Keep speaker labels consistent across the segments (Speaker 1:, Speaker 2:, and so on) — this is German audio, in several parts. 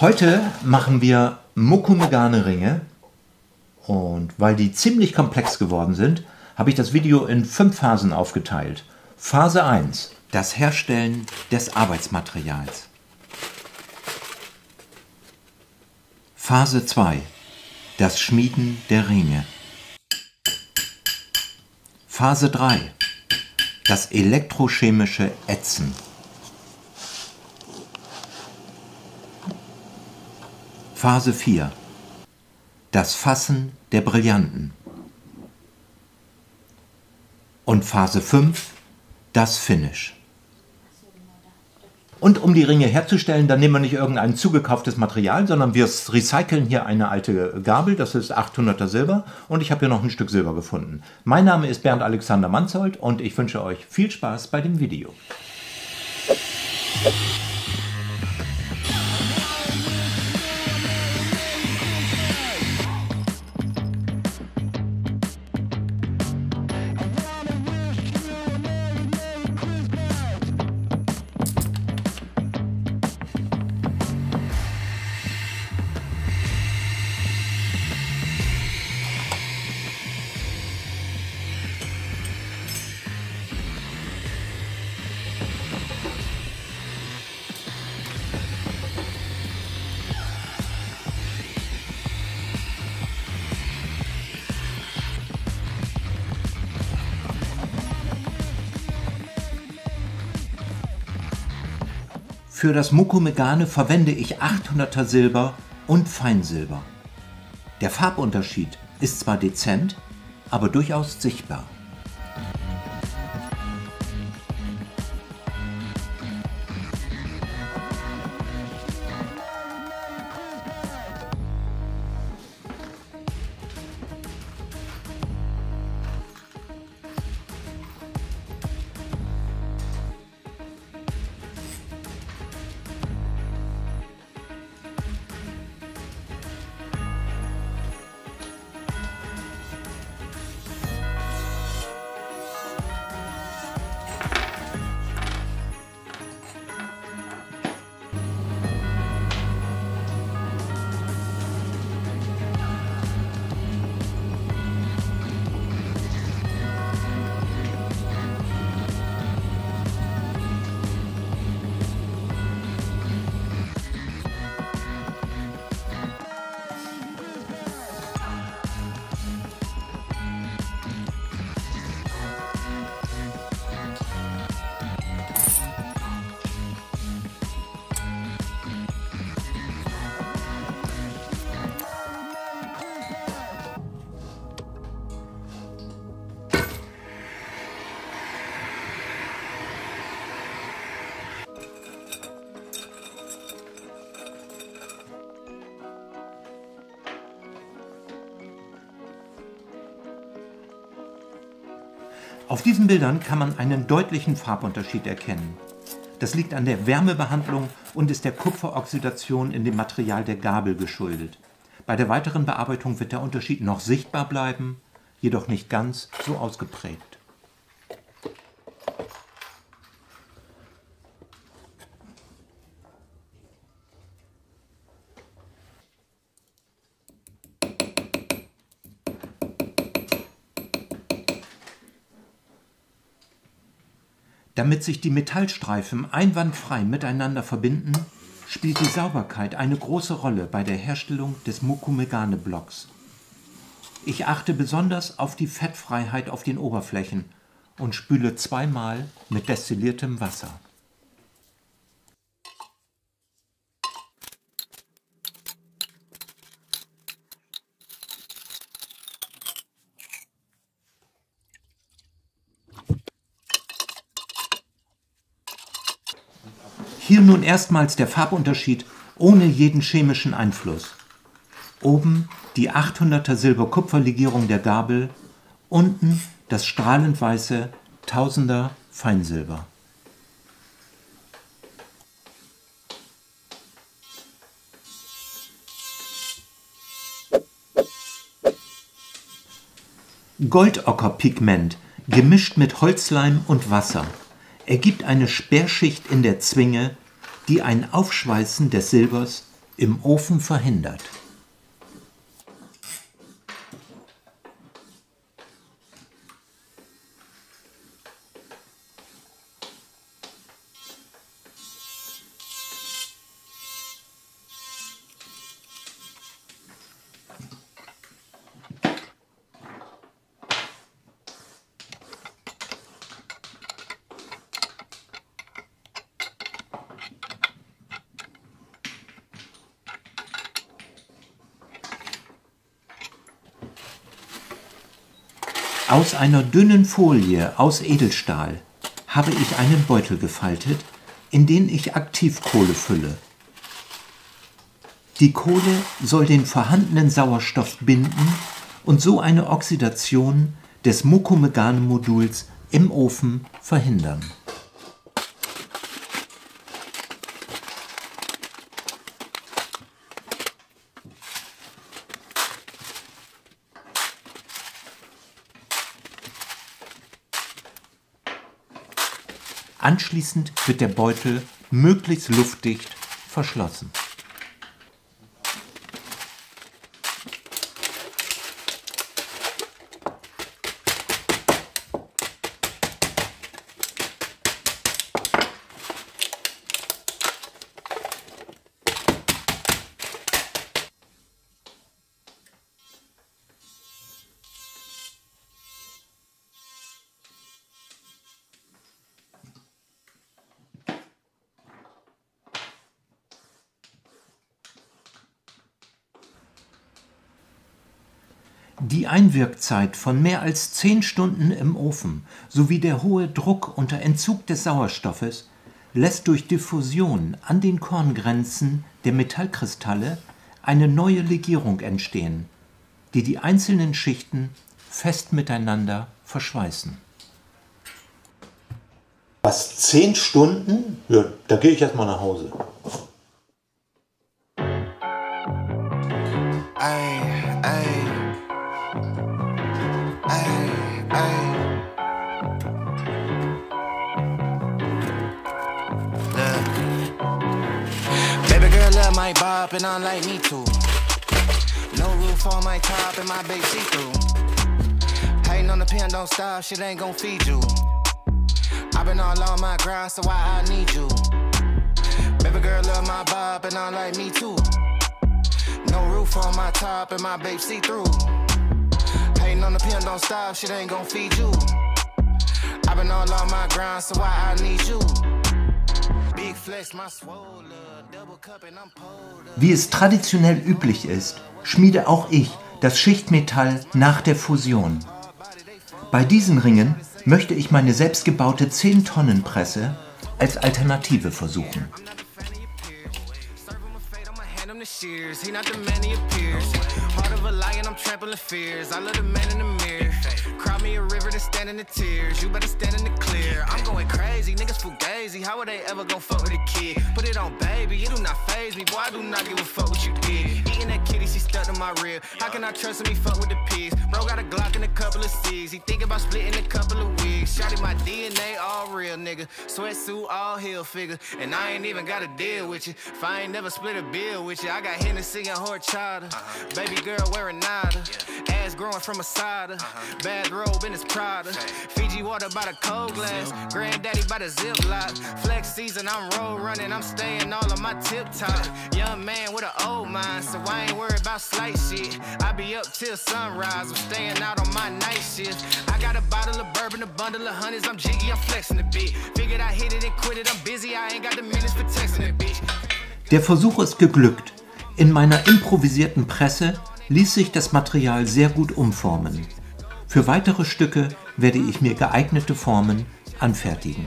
Speaker 1: Heute machen wir Mokumegane Ringe und weil die ziemlich komplex geworden sind, habe ich das Video in fünf Phasen aufgeteilt. Phase 1. Das Herstellen des Arbeitsmaterials. Phase 2. Das Schmieden der Ringe. Phase 3. Das elektrochemische Ätzen. Phase 4 Das Fassen der Brillanten und Phase 5 das Finish. Und um die Ringe herzustellen, dann nehmen wir nicht irgendein zugekauftes Material, sondern wir recyceln hier eine alte Gabel, das ist 800er Silber und ich habe hier noch ein Stück Silber gefunden. Mein Name ist Bernd Alexander Manzold und ich wünsche euch viel Spaß bei dem Video. Für das Mokomegane verwende ich 800er Silber und Feinsilber. Der Farbunterschied ist zwar dezent, aber durchaus sichtbar. Auf diesen Bildern kann man einen deutlichen Farbunterschied erkennen. Das liegt an der Wärmebehandlung und ist der Kupferoxidation in dem Material der Gabel geschuldet. Bei der weiteren Bearbeitung wird der Unterschied noch sichtbar bleiben, jedoch nicht ganz so ausgeprägt. Damit sich die Metallstreifen einwandfrei miteinander verbinden, spielt die Sauberkeit eine große Rolle bei der Herstellung des Mokumegane-Blocks. Ich achte besonders auf die Fettfreiheit auf den Oberflächen und spüle zweimal mit destilliertem Wasser. Hier nun erstmals der Farbunterschied ohne jeden chemischen Einfluss. Oben die 800er Silber-Kupfer-Legierung der Gabel, unten das strahlend weiße 1000er Feinsilber. Goldockerpigment gemischt mit Holzleim und Wasser ergibt eine Sperrschicht in der Zwinge, die ein Aufschweißen des Silbers im Ofen verhindert. Aus einer dünnen Folie aus Edelstahl habe ich einen Beutel gefaltet, in den ich Aktivkohle fülle. Die Kohle soll den vorhandenen Sauerstoff binden und so eine Oxidation des Mukomegane-Moduls im Ofen verhindern. Anschließend wird der Beutel möglichst luftdicht verschlossen. Einwirkzeit von mehr als zehn Stunden im Ofen sowie der hohe Druck unter Entzug des Sauerstoffes lässt durch Diffusion an den Korngrenzen der Metallkristalle eine neue Legierung entstehen, die die einzelnen Schichten fest miteinander verschweißen.
Speaker 2: Was, zehn Stunden? Ja, da gehe ich erstmal nach Hause.
Speaker 3: My base see through. Hating on the pen, don't stop, shit ain't gon' feed you. i been all on my grind, so why I need you? Baby girl love my bop and unlike me too. No roof on my top and my babe see through. Hating on the pen, don't stop, shit ain't gon' feed you. i been all on my grind, so why I need you?
Speaker 1: Wie es traditionell üblich ist, schmiede auch ich das Schichtmetall nach der Fusion. Bei diesen Ringen möchte ich meine selbstgebaute 10-Tonnen-Presse als Alternative versuchen. Cry me a river to stand in the tears. You better stand in the clear. I'm going crazy, niggas fugazi. How are they ever gonna fuck with a kid? Put it on, baby. It do not phase me. Boy, I do not give a fuck what you did. Eating that kitty, she stuck to my rib. How can I trust him? He fuck with the pigs. Bro got a Glock and a couple of C's. He think about splitting a couple of wigs. Shotty my DNA all real, nigga. Sweatsuit all hill figure. And I ain't even got to deal with you. If I ain't never split a bill with you, I got Hennessy and horchata. Uh-huh. Baby girl wearing nada. Ass growing from a cider. Uh-huh. Bad robe in his Prada. Fiji water by the cold glass. Granddaddy by the ziplock. Flex season, I'm road running. I'm staying all on my tip top. Young man with an old mind, so I ain't worried about slight shit. I be up till sunrise. I'm staying out on my night shift. I got a bottle of bourbon, a bundle of honeys. I'm jiggy, I'm flexing a bit. Figured I hit it and quit it. I'm busy. I ain't got the minutes for texting it, bitch. Der Versuch ist geglückt. In meiner improvisierten Presse ließ sich das Material sehr gut umformen. Für weitere Stücke werde ich mir geeignete Formen anfertigen.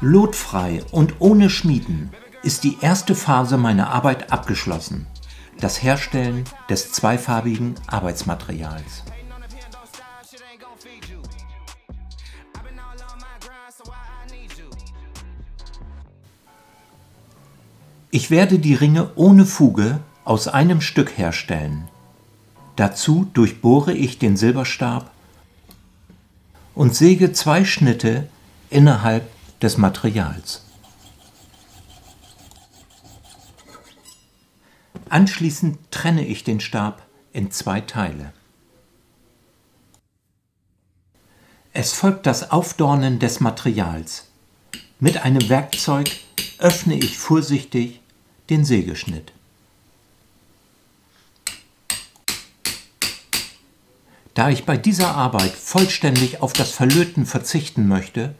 Speaker 1: Lotfrei und ohne Schmieden ist die erste Phase meiner Arbeit abgeschlossen. Das Herstellen des zweifarbigen Arbeitsmaterials. Ich werde die Ringe ohne Fuge aus einem Stück herstellen. Dazu durchbohre ich den Silberstab und säge zwei Schnitte innerhalb des Materials. Anschließend trenne ich den Stab in zwei Teile. Es folgt das Aufdornen des Materials. Mit einem Werkzeug öffne ich vorsichtig den Sägeschnitt. Da ich bei dieser Arbeit vollständig auf das Verlöten verzichten möchte,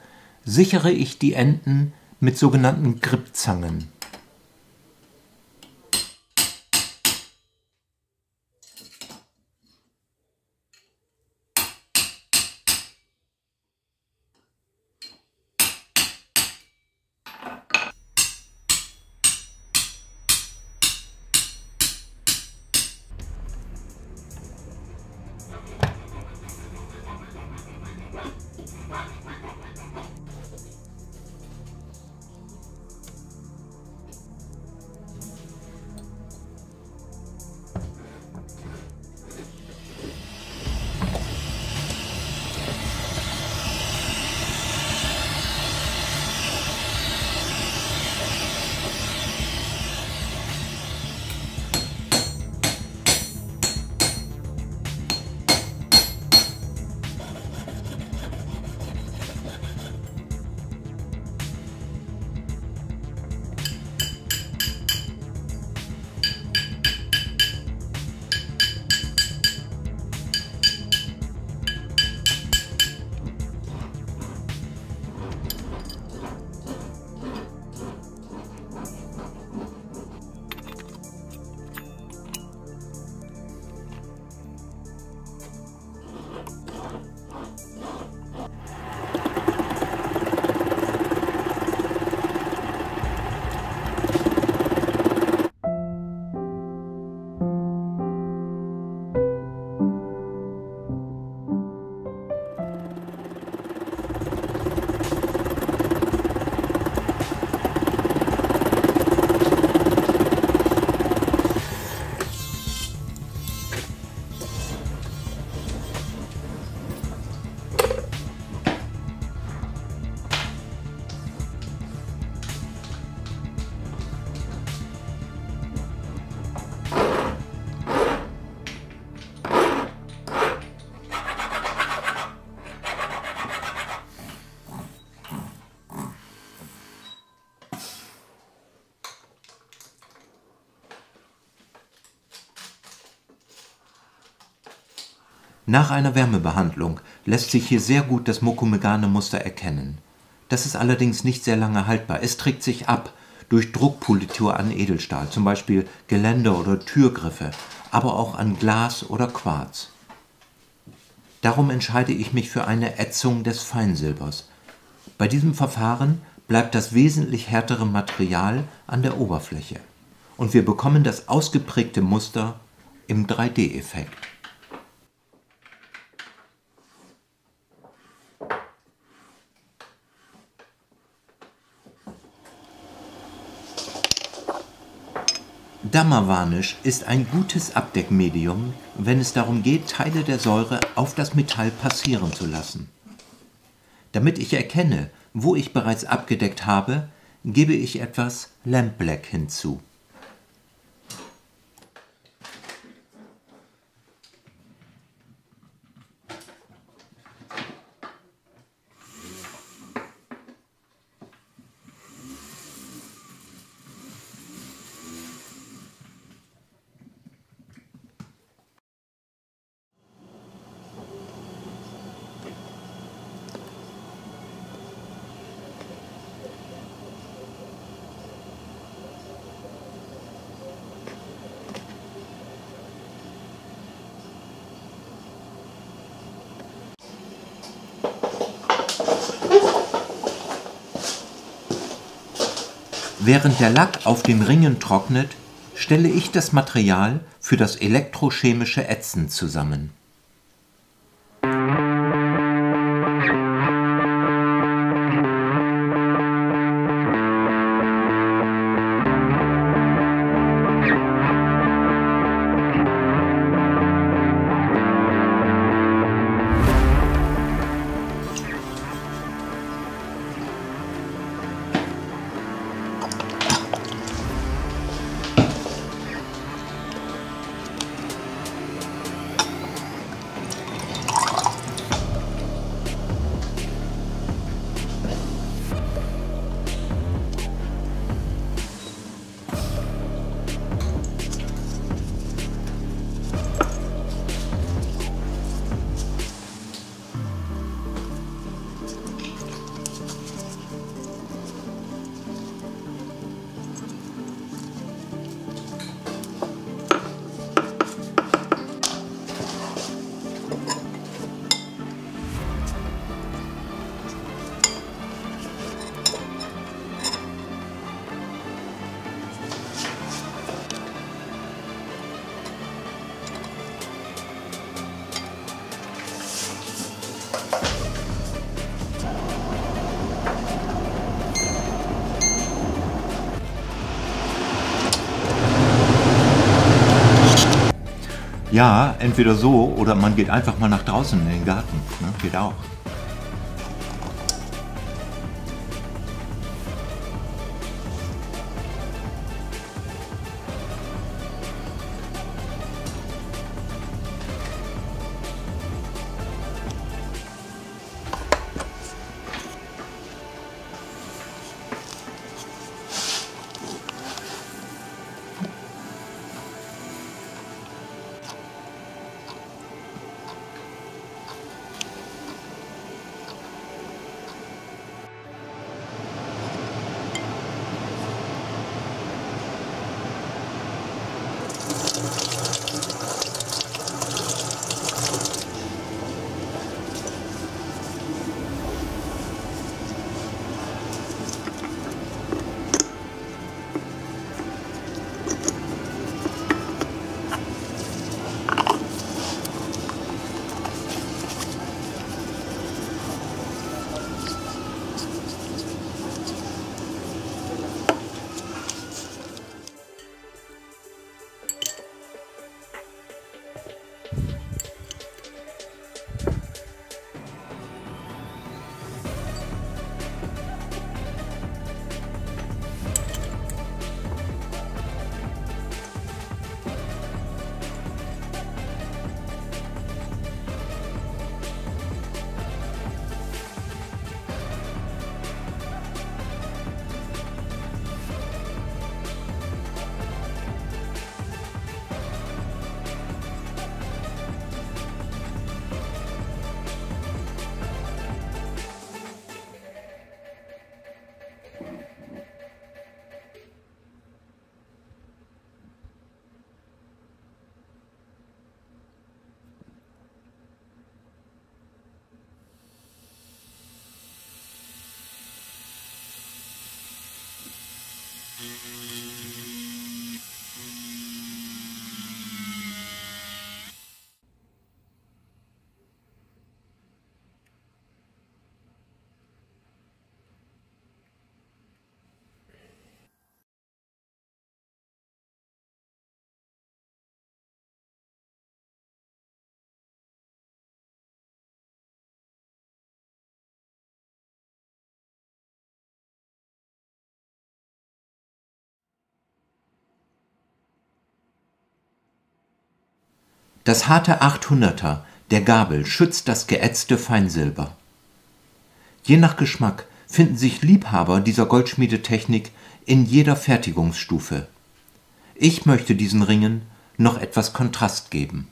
Speaker 1: sichere ich die Enden mit sogenannten Gripzangen. Nach einer Wärmebehandlung lässt sich hier sehr gut das Mokomegane-Muster erkennen. Das ist allerdings nicht sehr lange haltbar. Es trägt sich ab durch Druckpolitur an Edelstahl, zum Beispiel Geländer oder Türgriffe, aber auch an Glas oder Quarz. Darum entscheide ich mich für eine Ätzung des Feinsilbers. Bei diesem Verfahren bleibt das wesentlich härtere Material an der Oberfläche und wir bekommen das ausgeprägte Muster im 3D-Effekt. Dammervarnisch ist ein gutes Abdeckmedium, wenn es darum geht, Teile der Säure auf das Metall passieren zu lassen. Damit ich erkenne, wo ich bereits abgedeckt habe, gebe ich etwas Lamp Black hinzu. Während der Lack auf den Ringen trocknet, stelle ich das Material für das elektrochemische Ätzen zusammen. Ja, entweder so oder man geht einfach mal nach draußen in den Garten. Ne? Geht auch. Das harte 800er der Gabel schützt das geätzte Feinsilber. Je nach Geschmack finden sich Liebhaber dieser Goldschmiedetechnik in jeder Fertigungsstufe. Ich möchte diesen Ringen noch etwas Kontrast geben.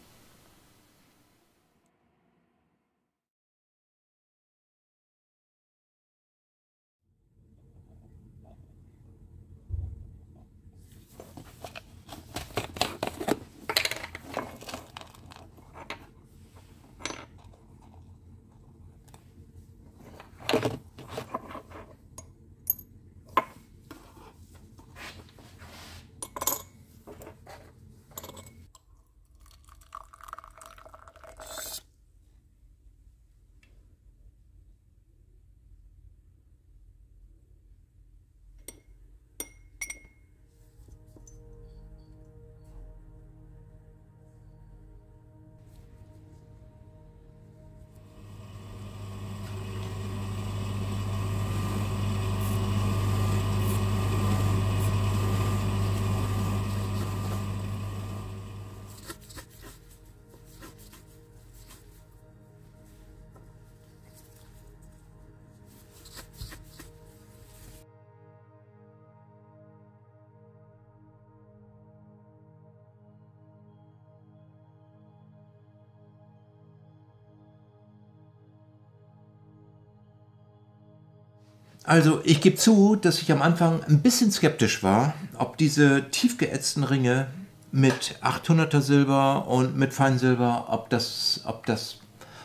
Speaker 1: Also ich gebe zu, dass ich am Anfang ein bisschen skeptisch war, ob diese tief geätzten Ringe mit 800er Silber und mit Feinsilber, ob das, ob das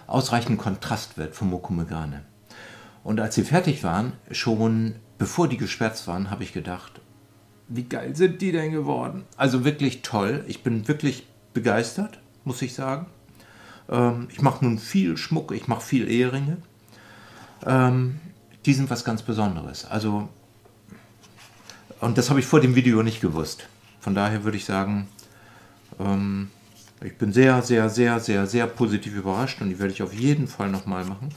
Speaker 1: ausreichend Kontrast wird für Mokumegane. Und als sie fertig waren, schon bevor die geschwärzt waren, habe ich gedacht, wie geil sind die denn geworden? Also wirklich toll. Ich bin wirklich begeistert, muss ich sagen. Ähm, ich mache nun viel Schmuck, ich mache viel Eheringe. Ähm, die sind was ganz Besonderes. Also, und das habe ich vor dem Video nicht gewusst. Von daher würde ich sagen, ähm, ich bin sehr, sehr, sehr, sehr, sehr positiv überrascht und die werde ich auf jeden Fall nochmal machen.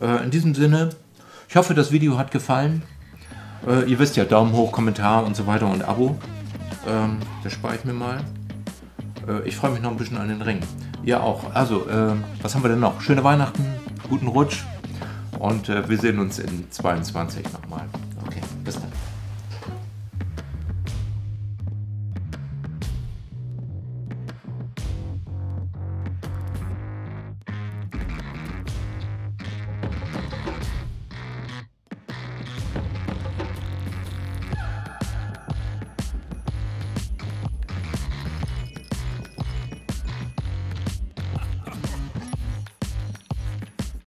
Speaker 1: Äh, in diesem Sinne, ich hoffe, das Video hat gefallen. Äh, ihr wisst ja, Daumen hoch, Kommentar und so weiter und Abo. Ähm, das spare ich mir mal. Äh, ich freue mich noch ein bisschen an den Ring. Ihr auch. Also, äh, was haben wir denn noch? Schöne Weihnachten, guten Rutsch und äh, wir sehen uns in 22 nochmal. Okay, bis dann.